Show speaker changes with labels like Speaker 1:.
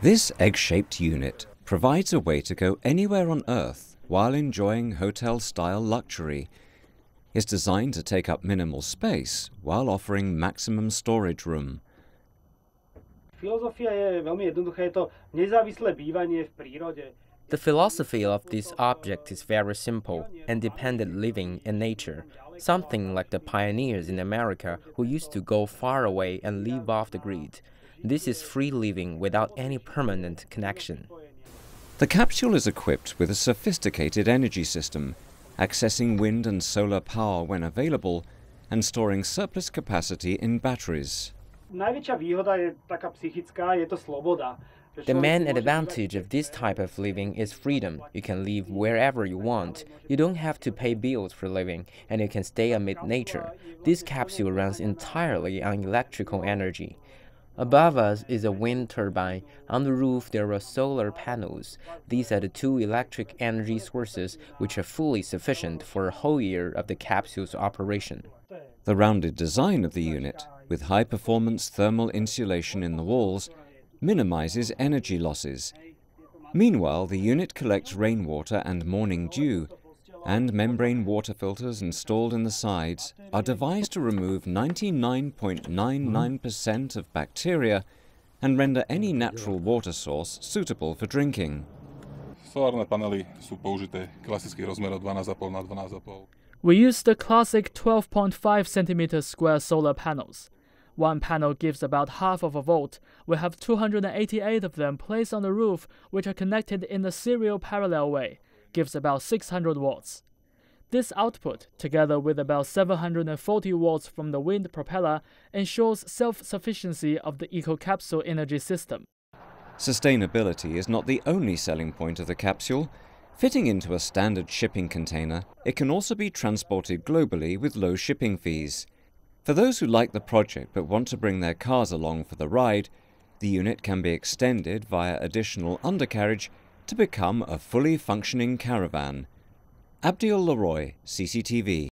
Speaker 1: This egg-shaped unit provides a way to go anywhere on Earth while enjoying hotel-style luxury. It's designed to take up minimal space while offering maximum storage room.
Speaker 2: Filozofia je veľmi jednoduchá, je to nezávislé bývanie v prírode.
Speaker 3: The philosophy of this object is very simple independent living in nature, something like the pioneers in America who used to go far away and live off the grid. This is free living without any permanent connection.
Speaker 1: The capsule is equipped with a sophisticated energy system, accessing wind and solar power when available and storing surplus capacity in batteries.
Speaker 2: Najväčšia výhoda je taká psychická, je to sloboda. že
Speaker 3: The main advantage of this type of living is freedom. You can live wherever you want. You don't have to pay bills for living, and you can stay amid nature. This capsule runs entirely on electrical energy. Above us is a wind turbine. On the roof, there are solar panels. These are the two electric energy sources which are fully sufficient for a whole year of the capsule's operation.
Speaker 1: The rounded design of the unit, with high performance thermal insulation in the walls, minimizes energy losses. Meanwhile, the unit collects rainwater and morning dew, and membrane water filters installed in the sides are devised to remove 99.99% of bacteria and render any natural water source suitable for drinking.
Speaker 4: Solárne panely sú použité klasických rozmerov 12,5 na 12,5.
Speaker 5: We use the classic 12.5 cm square solar panels. One panel gives about half of a volt. We have 288 of them placed on the roof, which are connected in a serial parallel way, gives about 600 watts. This output, together with about 740 watts from the wind propeller, ensures self-sufficiency of the EcoCapsule energy system.
Speaker 1: Sustainability is not the only selling point of the capsule. Fitting into a standard shipping container, it can also be transported globally with low shipping fees. For those who like the project but want to bring their cars along for the ride, the unit can be extended via additional undercarriage to become a fully functioning caravan. Abdiel Leroy, CCTV.